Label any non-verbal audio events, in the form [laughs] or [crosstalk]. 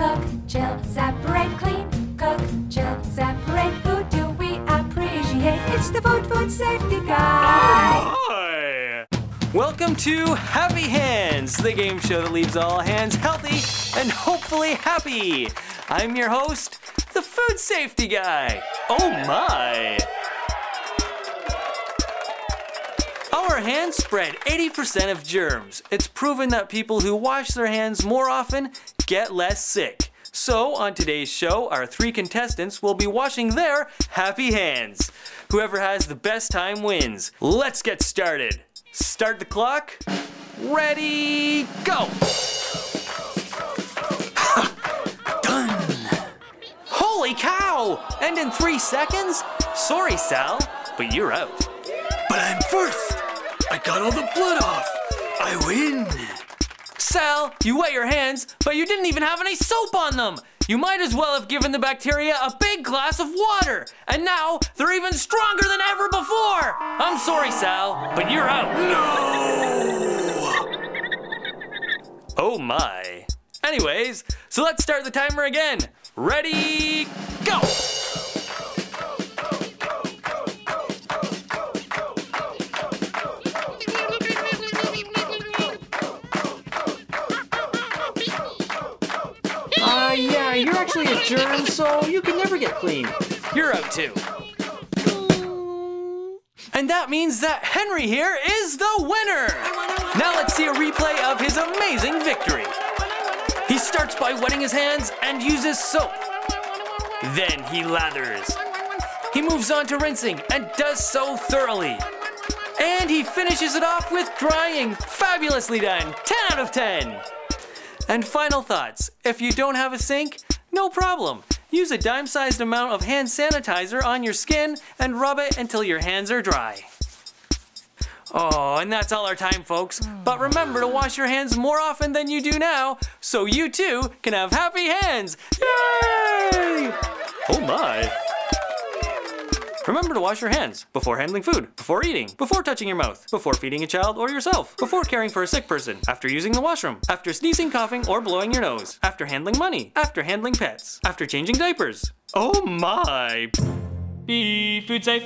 Cook, chill, separate, clean. Cook, chill, separate. Who do we appreciate? It's the Food Food Safety Guy. Hi! Welcome to Happy Hands, the game show that leaves all hands healthy and hopefully happy. I'm your host, the Food Safety Guy. Oh my! Hands spread 80% of germs. It's proven that people who wash their hands more often get less sick. So, on today's show, our three contestants will be washing their happy hands. Whoever has the best time wins. Let's get started. Start the clock. Ready, go! [laughs] Done! Holy cow! And in three seconds? Sorry, Sal, but you're out. But I'm first! I got all the blood off! I win! Sal, you wet your hands, but you didn't even have any soap on them! You might as well have given the bacteria a big glass of water! And now they're even stronger than ever before! I'm sorry, Sal, but you're out. No! Oh my. Anyways, so let's start the timer again. Ready, go! Actually a germ, so you can never get clean. You're out too. And that means that Henry here is the winner! Now let's see a replay of his amazing victory. He starts by wetting his hands and uses soap. Then he lathers. He moves on to rinsing and does so thoroughly. And he finishes it off with drying. Fabulously done. 10 out of 10. And final thoughts. If you don't have a sink, no problem. Use a dime-sized amount of hand sanitizer on your skin and rub it until your hands are dry. Oh, and that's all our time, folks. But remember to wash your hands more often than you do now, so you too can have happy hands. Yay! Oh my. Remember to wash your hands before handling food, before eating, before touching your mouth, before feeding a child or yourself, before caring for a sick person, after using the washroom, after sneezing, coughing, or blowing your nose, after handling money, after handling pets, after changing diapers. Oh my. Be food safe.